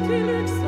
till yksi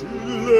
是了。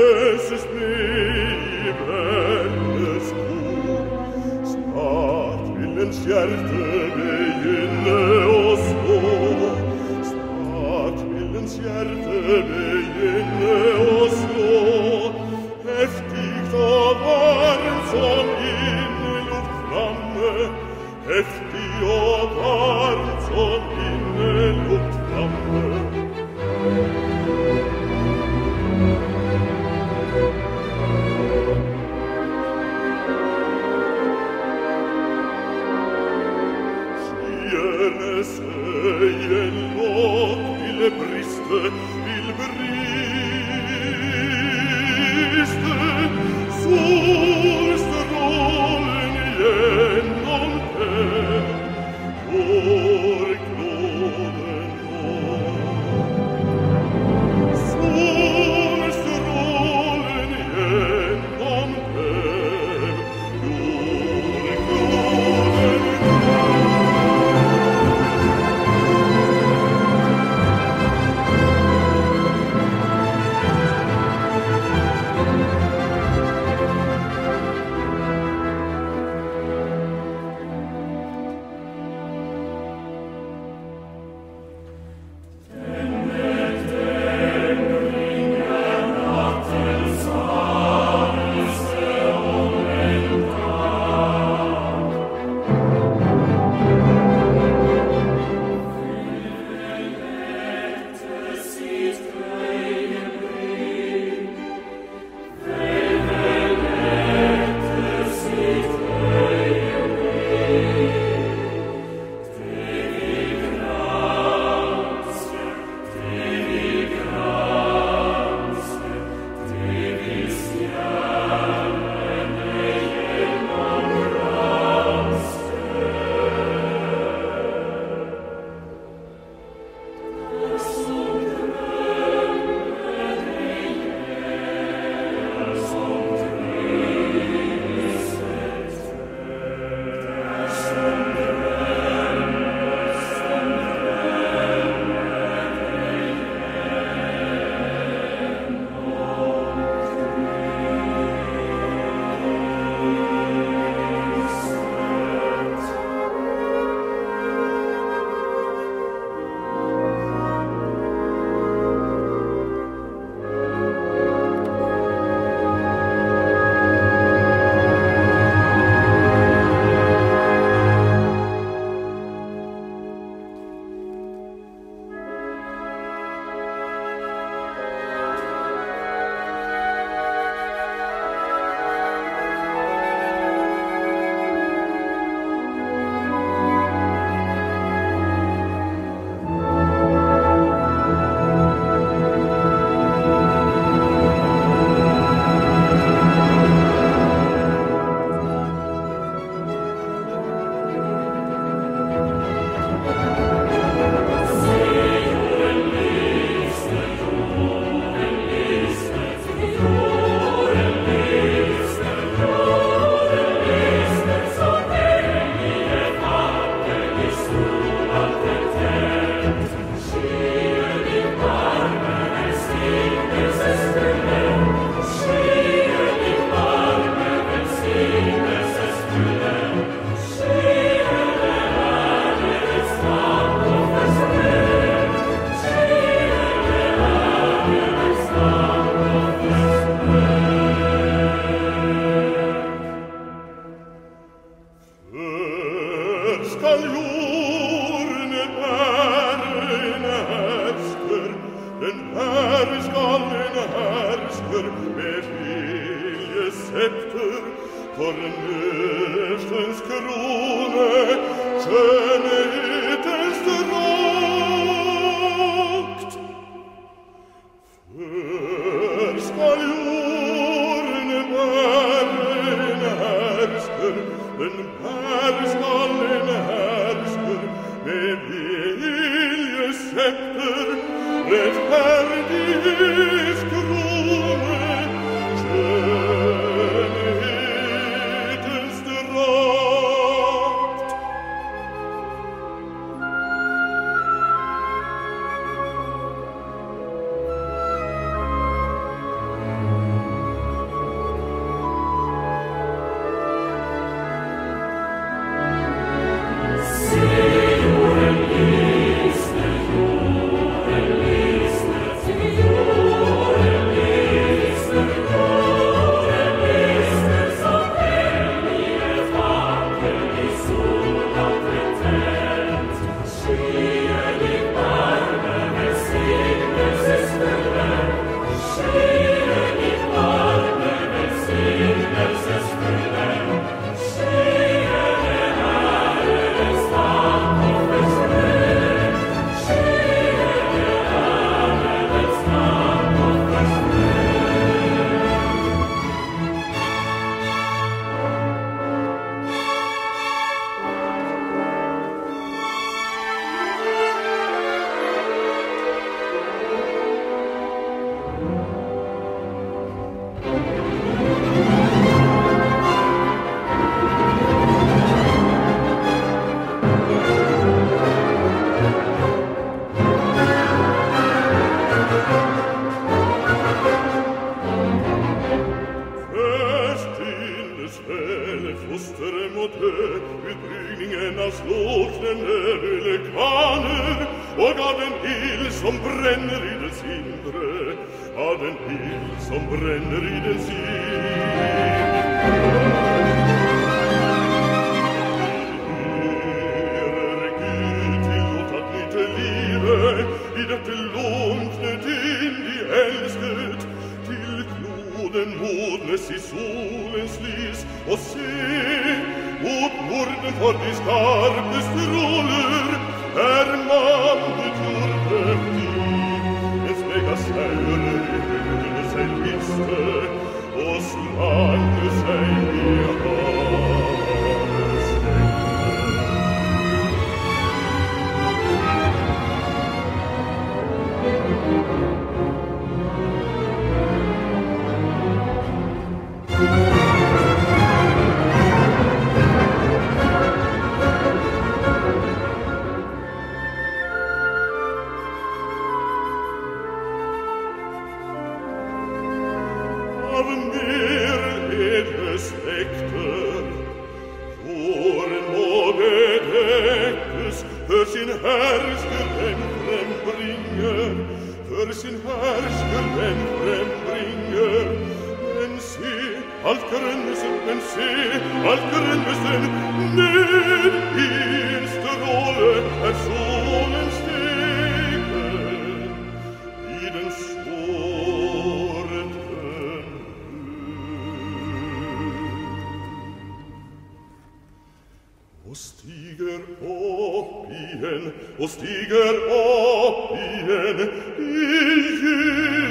opien, o stiger opien, in jene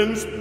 Prince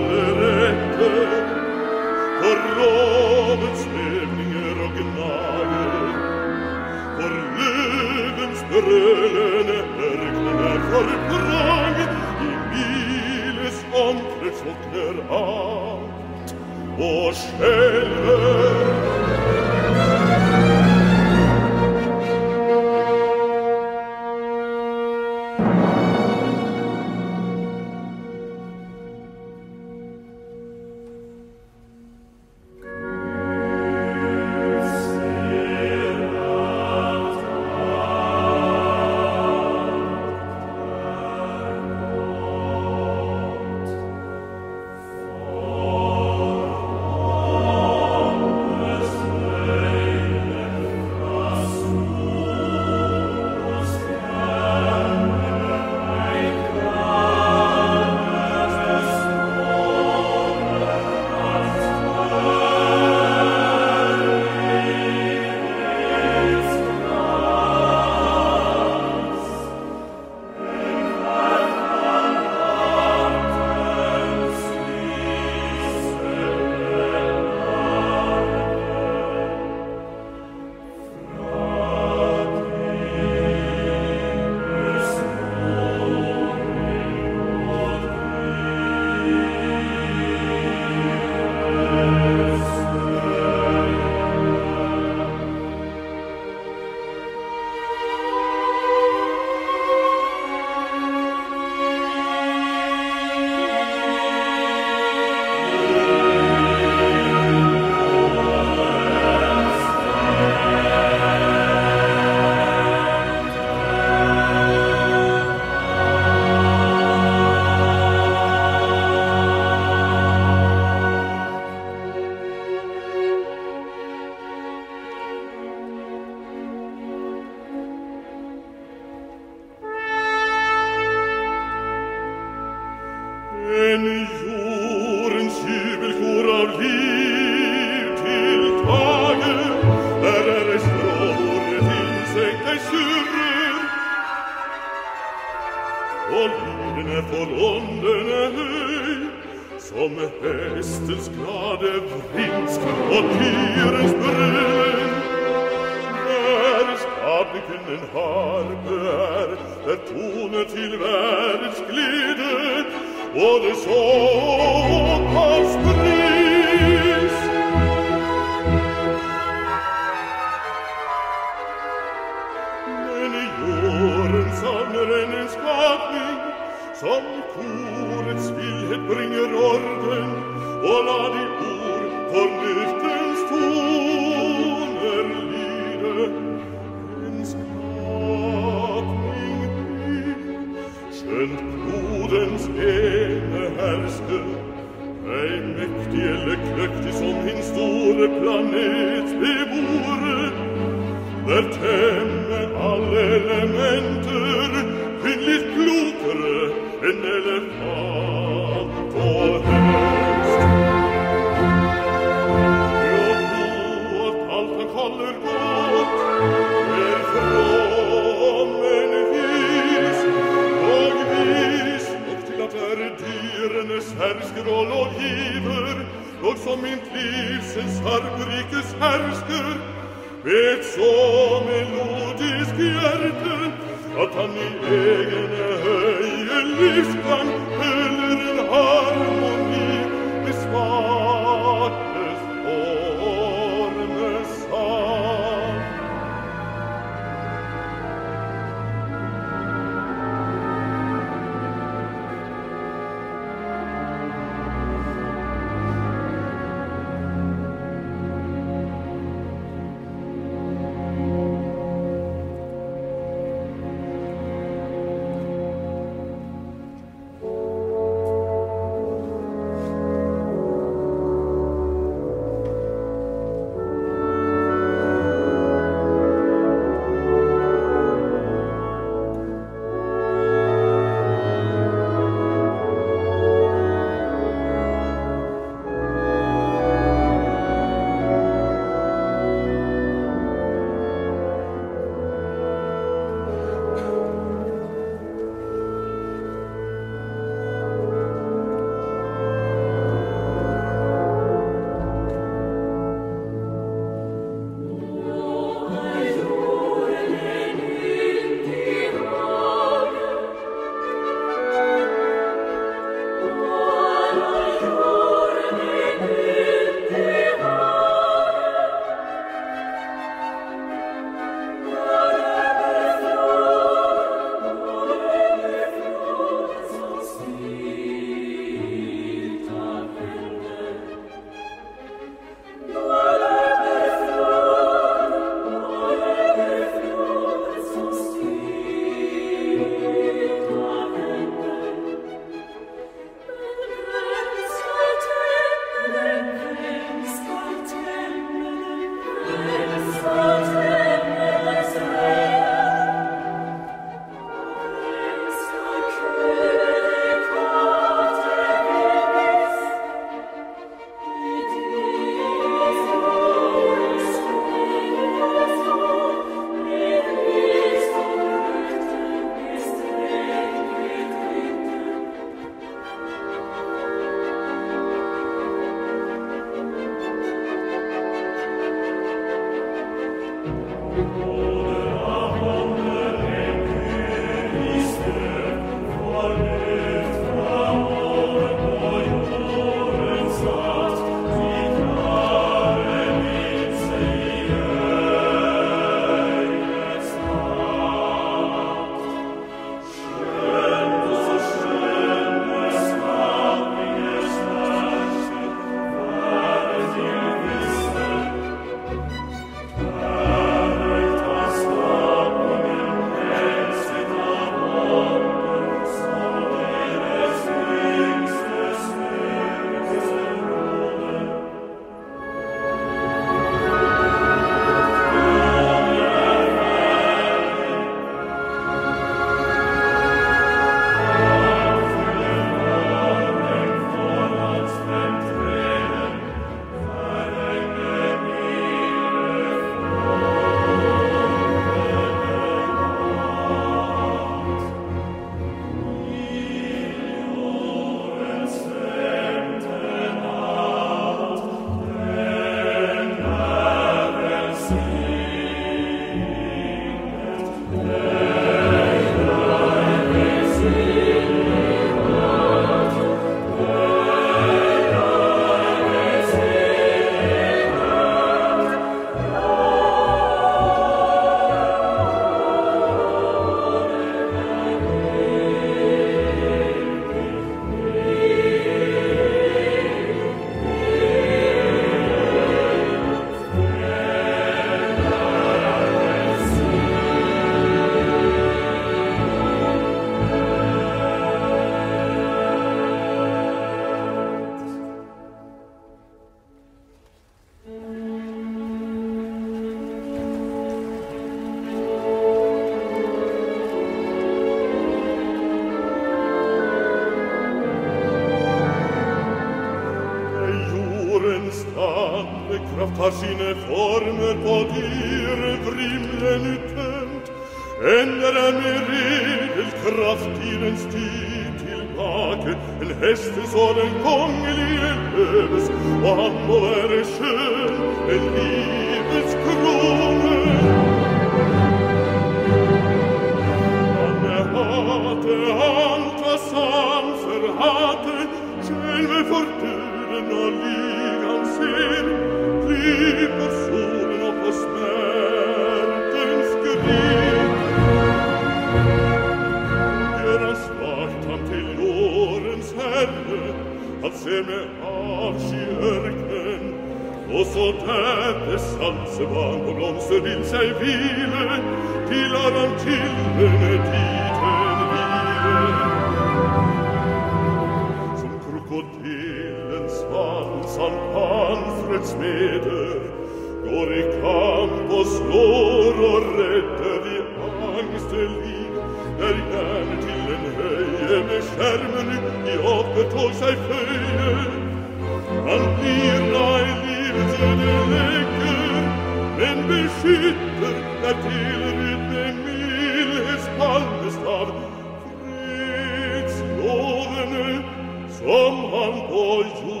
somman poi giù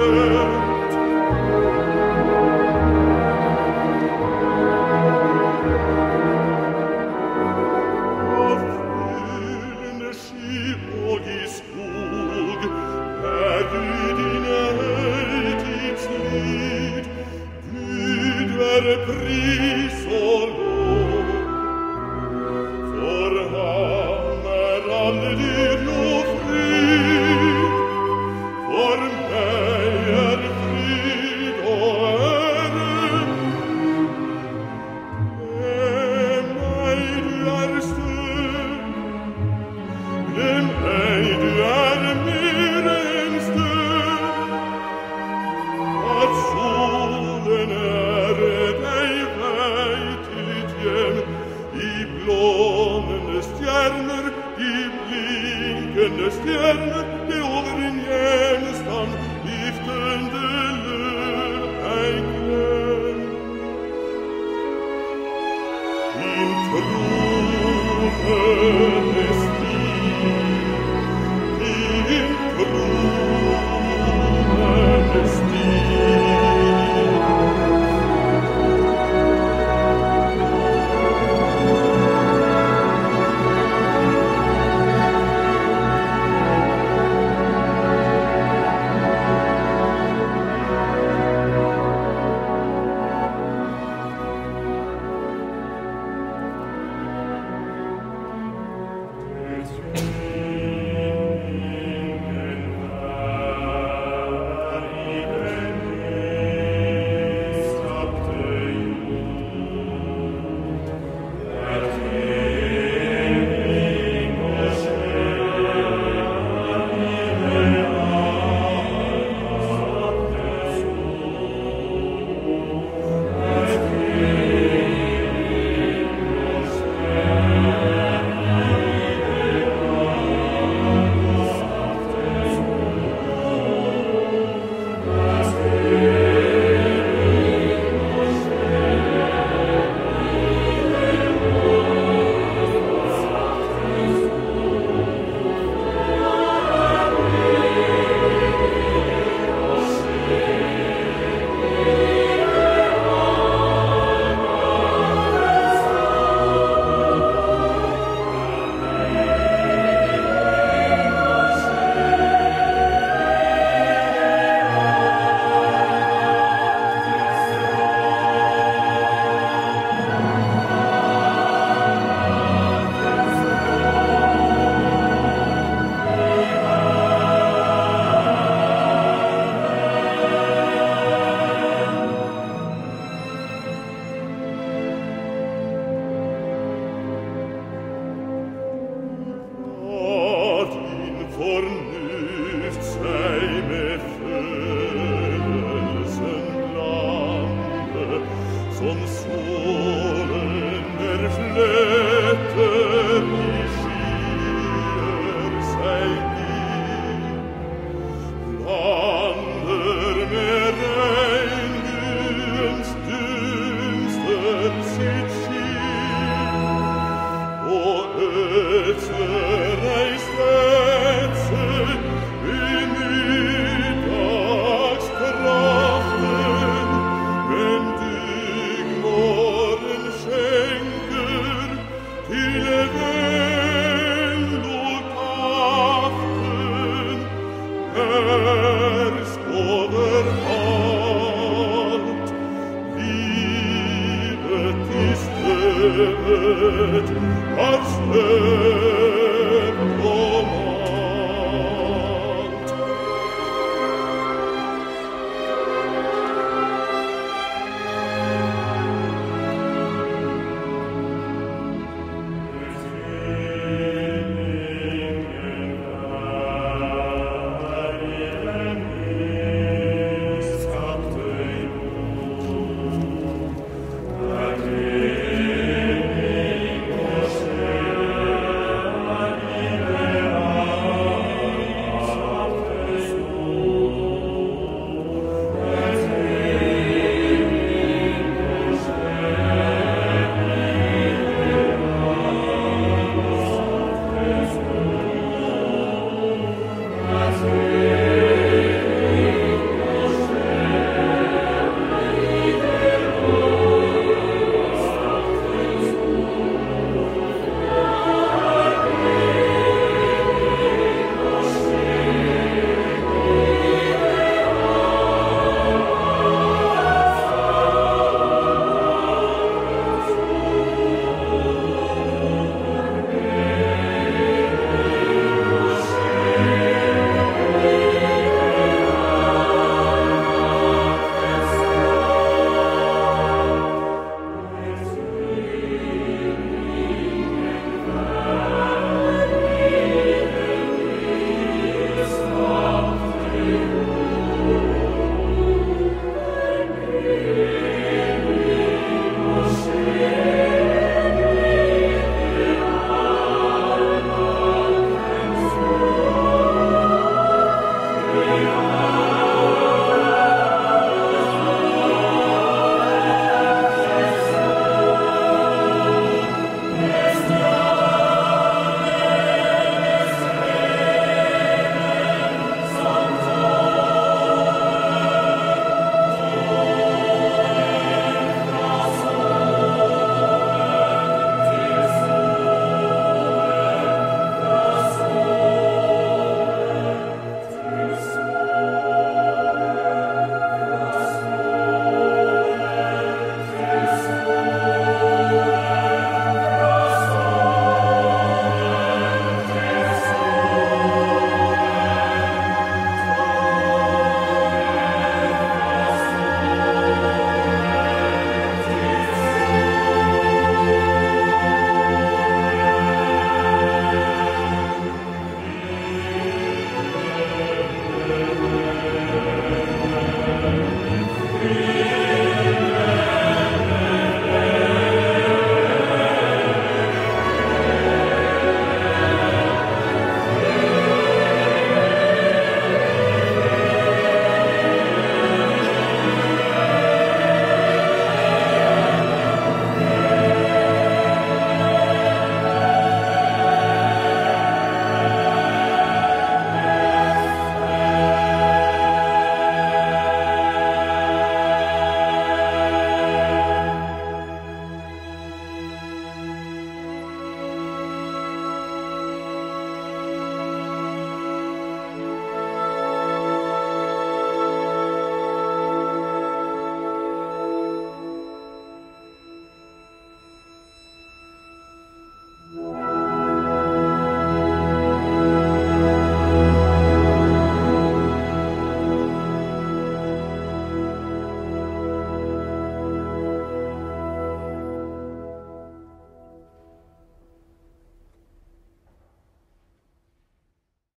Amen.